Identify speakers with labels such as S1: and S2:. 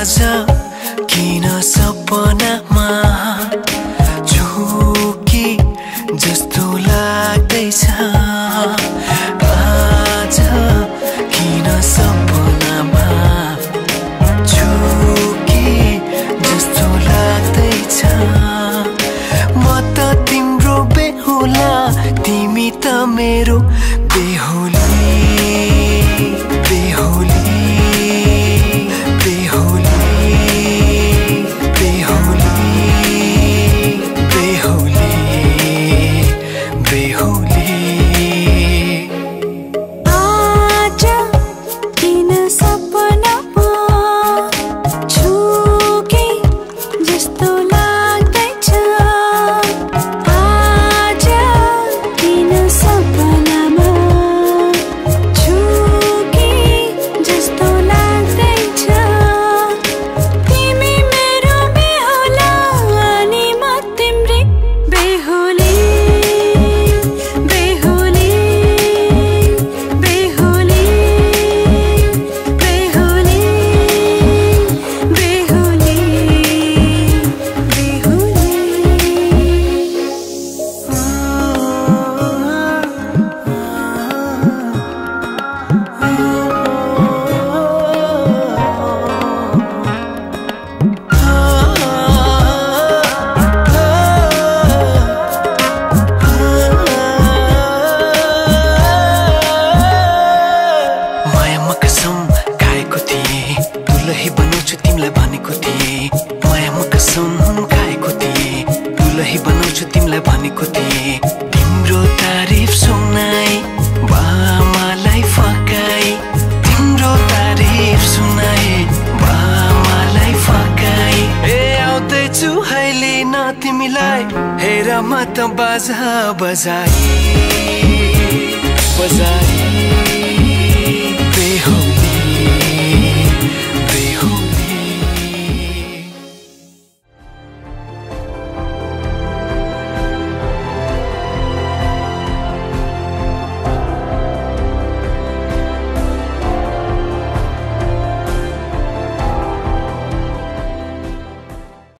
S1: आज किन सपनामा झुकी जस्तो लाग्दैछ। आज किन सपनामा झुकी जस्तो लाग्दैछ। म त तिम्रो बेहुला तिमी त मेरो बेहुली। तिमीलाई हेर म त बाजा बजाई बजाई